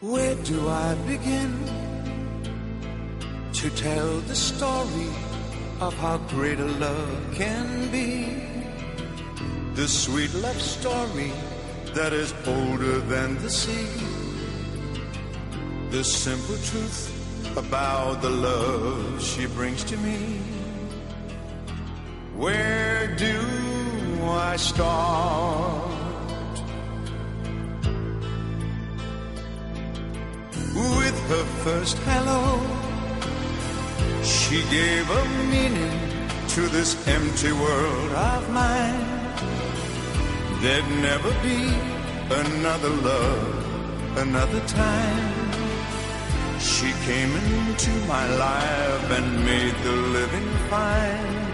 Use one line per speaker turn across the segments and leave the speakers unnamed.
Where do I begin to tell the story of how great a love can be? The sweet love story that is older than the sea. The simple truth about the love she brings to me. Where do I start? Her first hello, she gave a meaning to this empty world of mine. There'd never be another love, another time. She came into my life and made the living fine.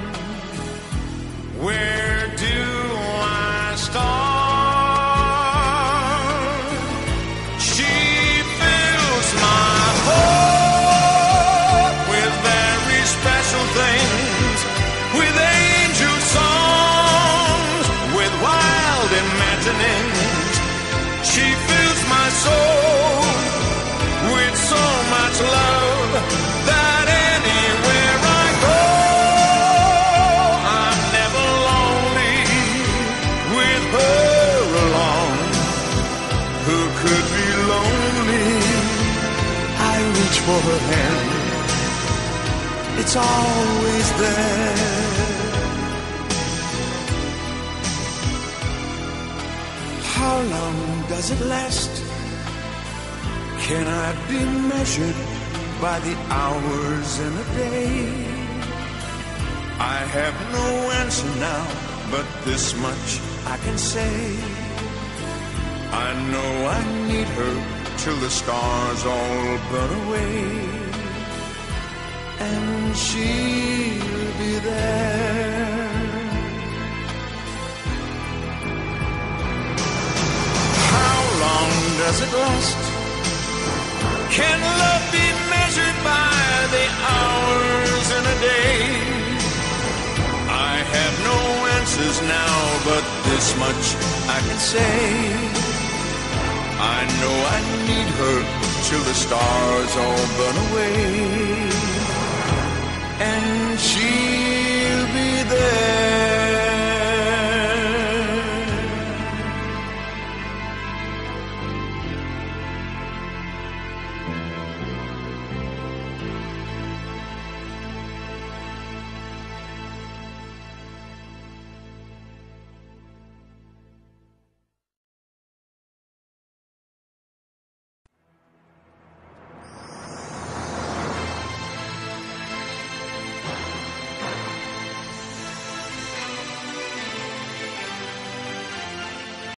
For her hand. It's always there. How long does it last? Can I be measured by the hours in a day? I have no answer now, but this much I can say. I know I need her till the stars all burn away. And she'll be there. How long does it last? Can love be measured by the hours in a day? I have no answers now, but this much I can say. I know I need her till the stars all burn away.